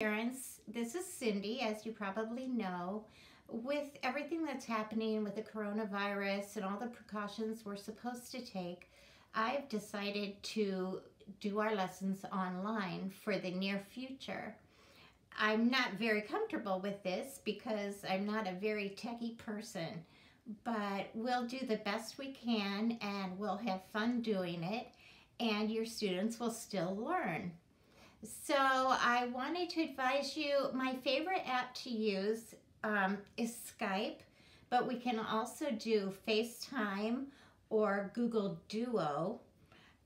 parents, this is Cindy, as you probably know. With everything that's happening with the coronavirus and all the precautions we're supposed to take, I've decided to do our lessons online for the near future. I'm not very comfortable with this because I'm not a very techy person, but we'll do the best we can and we'll have fun doing it and your students will still learn. So I wanted to advise you, my favorite app to use um, is Skype, but we can also do FaceTime or Google Duo,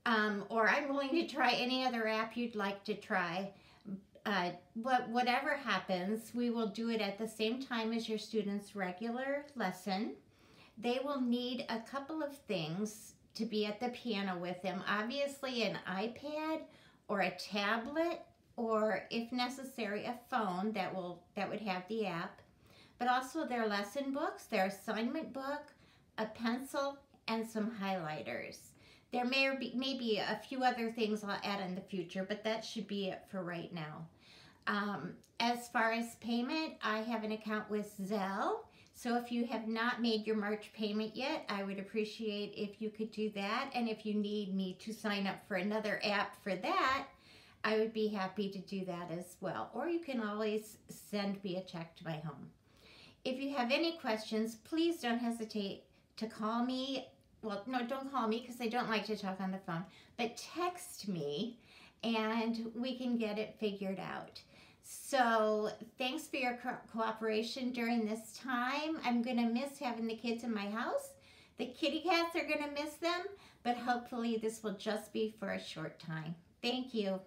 um, or I'm willing to try any other app you'd like to try. Uh, but whatever happens, we will do it at the same time as your students' regular lesson. They will need a couple of things to be at the piano with them. Obviously an iPad or a tablet or if necessary a phone that will that would have the app. But also their lesson books their assignment book a pencil and some highlighters. There may be maybe a few other things I'll add in the future but that should be it for right now. Um, as far as payment I have an account with Zelle so if you have not made your March payment yet, I would appreciate if you could do that. And if you need me to sign up for another app for that, I would be happy to do that as well. Or you can always send me a check to my home. If you have any questions, please don't hesitate to call me. Well, no, don't call me because I don't like to talk on the phone, but text me and we can get it figured out. So thanks for your co cooperation during this time. I'm going to miss having the kids in my house. The kitty cats are going to miss them, but hopefully this will just be for a short time. Thank you.